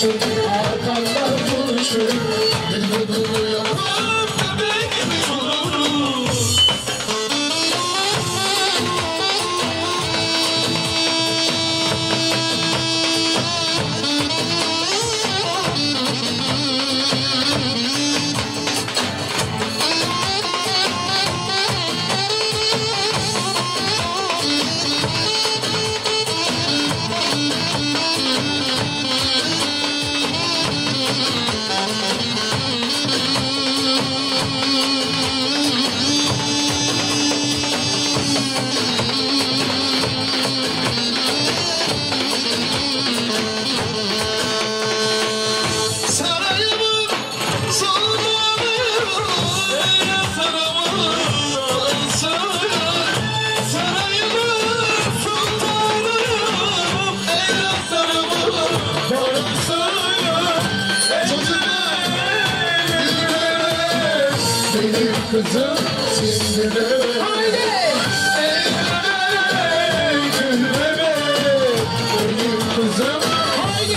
Thank you. Kızım şimdi bebek Haydi.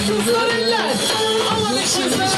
Kızlar eller. Aman kızlar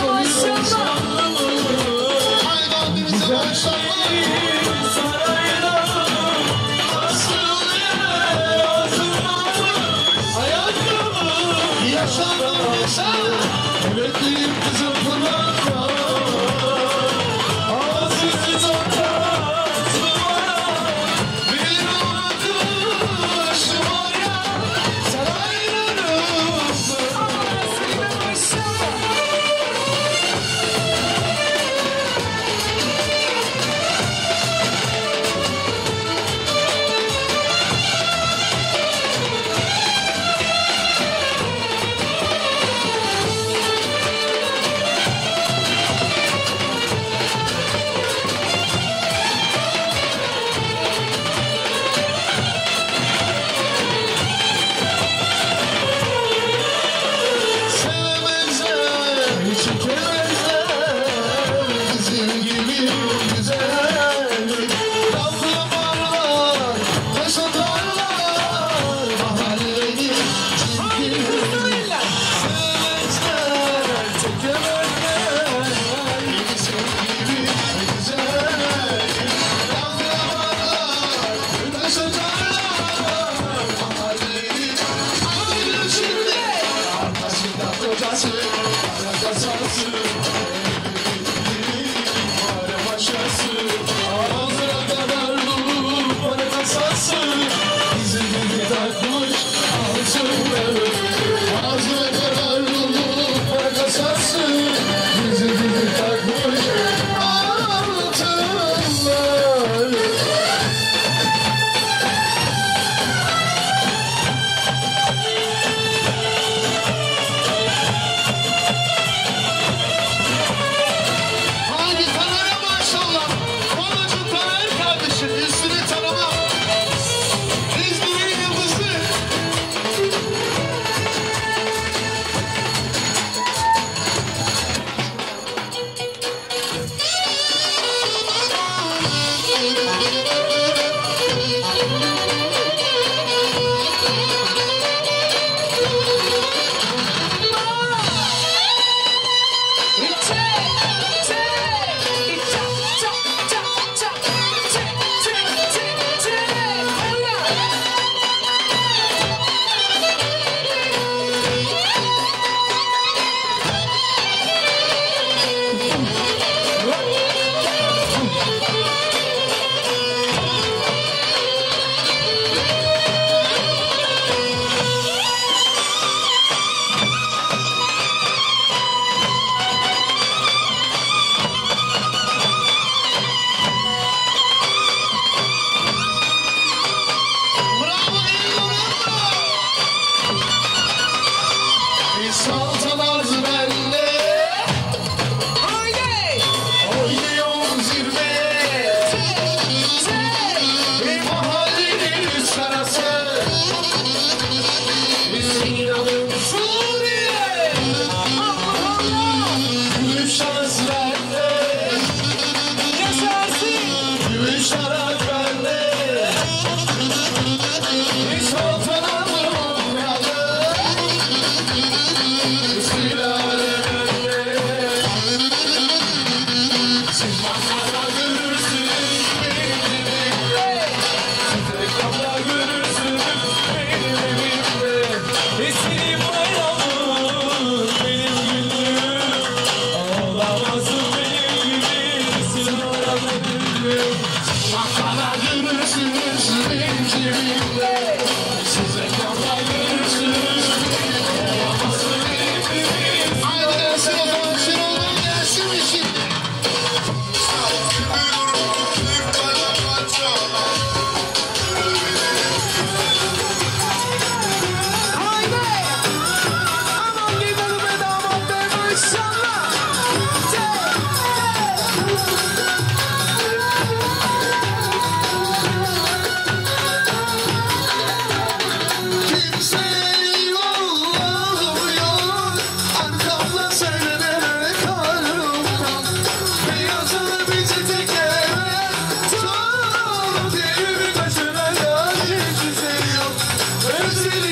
This is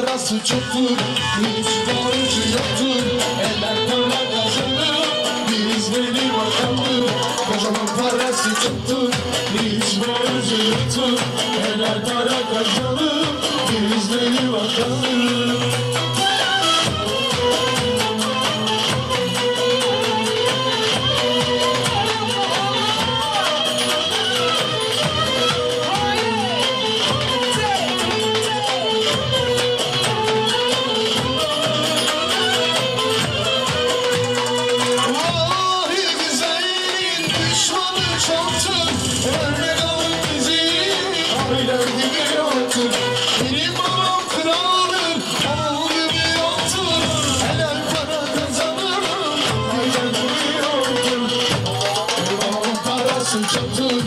parası çoktur Hiç borcu yoktur. Eller böyle kazanır Biz beni bakandır Kocaman parası çoktur Hiç borcu yoktur. Eller para kazanır Biz beni bakandır